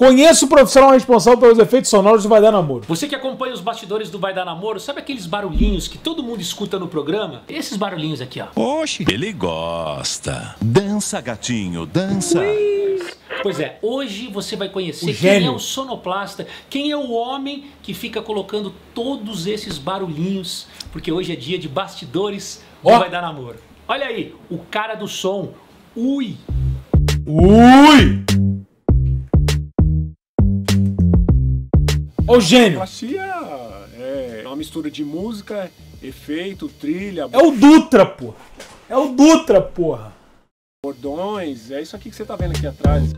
Conheço o profissional responsável pelos efeitos sonoros do Vai Dar Namoro. Você que acompanha os bastidores do Vai Dar Namoro, sabe aqueles barulhinhos que todo mundo escuta no programa? Esses barulhinhos aqui, ó. Oxe, ele gosta. Dança, gatinho, dança. Pois é, hoje você vai conhecer quem é o sonoplasta, quem é o homem que fica colocando todos esses barulhinhos, porque hoje é dia de bastidores do Ó. Vai Dar Namoro. Olha aí, o cara do som, Ui. Ui! O gênio. Sonoplastia é uma mistura de música, efeito, trilha, É o Dutra, porra. É o Dutra, porra. bordões. É isso aqui que você tá vendo aqui atrás.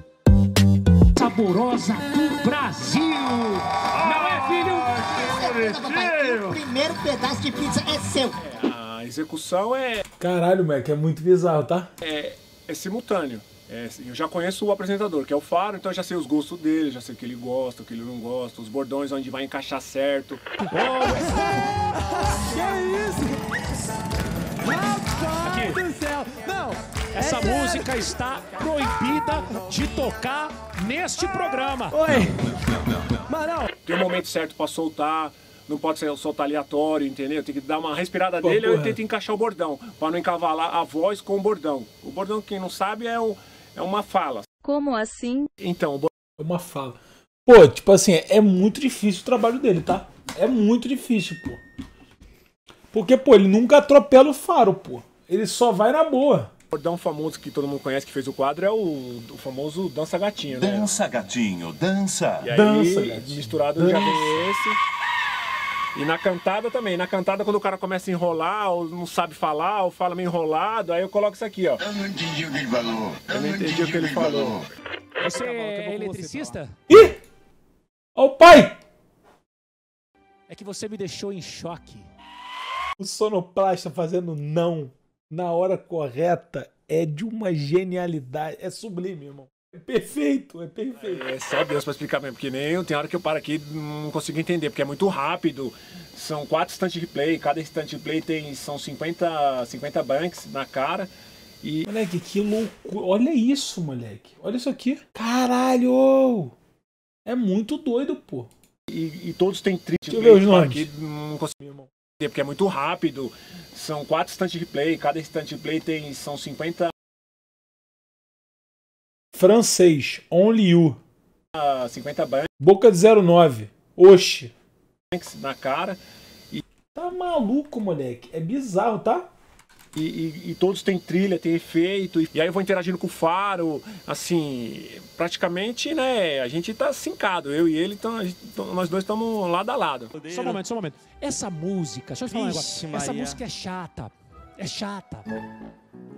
Saborosa do Brasil! Não é, filho? O primeiro pedaço de pizza é seu. A execução é, Caralho, moleque, é muito bizarro, tá? é, é simultâneo. É, eu já conheço o apresentador, que é o Faro, então eu já sei os gostos dele, já sei o que ele gosta, o que ele não gosta, os bordões onde vai encaixar certo. Essa música está proibida de tocar neste programa. Tem um momento certo pra soltar, não pode ser soltar aleatório, entendeu? Tem que dar uma respirada Pô, dele, eu porra. tento encaixar o bordão, pra não encavalar a voz com o bordão. O bordão, quem não sabe, é, o, é uma fala. Como assim? Então, o É uma fala. Pô, tipo assim, é muito difícil o trabalho dele, tá? É muito difícil, pô. Porque, pô, ele nunca atropela o faro, pô. Ele só vai na boa. bordão famoso que todo mundo conhece que fez o quadro é o, o famoso Dança Gatinho, né? Dança, gatinho, dança. E aí, Dança, gatinho, misturado já vem esse. E na cantada também. Na cantada, quando o cara começa a enrolar, ou não sabe falar, ou fala meio enrolado, aí eu coloco isso aqui, ó. Eu não entendi o que ele falou. Eu, não entendi o que ele falou. Você é eletricista? Ih! Ó o pai! É que você me deixou em choque. O sonoplasta fazendo não na hora correta é de uma genialidade. É sublime, irmão. É perfeito, é perfeito. É só Deus pra explicar mesmo, porque nem eu, tem hora que eu paro aqui e não consigo entender, porque é muito rápido. São quatro instantes de play, cada instante de play tem, são 50, 50 banks na cara. E Moleque, que loucura. Olha isso, moleque. Olha isso aqui. Caralho! É muito doido, pô. E, e todos têm 30 Deixa eu ver os nomes. aqui, não consigo entender, porque é muito rápido. São quatro instantes de play, cada instante de play tem, são 50, Francês, Only You. 50 banks Boca de 09. Oxi. na cara. Tá maluco, moleque. É bizarro, tá? E, e- e todos têm trilha, tem efeito. E aí eu vou interagindo com o Faro, assim, praticamente, né? A gente tá sincado, eu e ele, então, então, nós dois estamos lado a lado. Só um momento, só um momento. Essa música, deixa eu te falar um Vixe, negócio. Essa Maria. música é chata. É chata.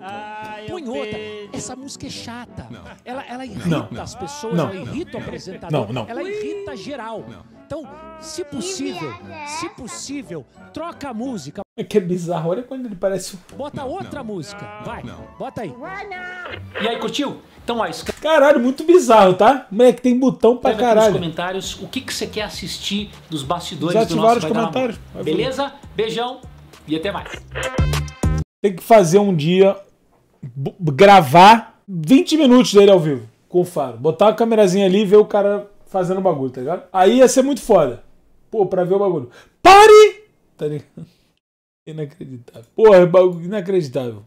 Ai, Põe outra. vejo. Essa música é chata. Ela, ela irrita Não. as pessoas, Não. ela irrita o apresentador. Não, não. Ela irrita geral. Então, se possível, se possível, troca a música. É que é bizarro. Olha quando ele parece. o- Bota outra música. Vai, bota aí. E aí, curtiu? Então, ó, escreve Caralho, muito bizarro, tá? Moleque, tem botão pra aqui nos caralho. comentários o que, que você quer assistir dos bastidores do Desativaram nosso os comentários. Beleza? Beijão e até mais. Tem que fazer um dia. gravar 20 minutos dele ao vivo. Com o Faro. Botar a câmerazinha ali e ver o cara fazendo o bagulho, tá ligado? Aí ia ser muito foda. Pô, pra ver o bagulho. Pare! Tá ligado? Inacreditável. Porra, é bagulho inacreditável.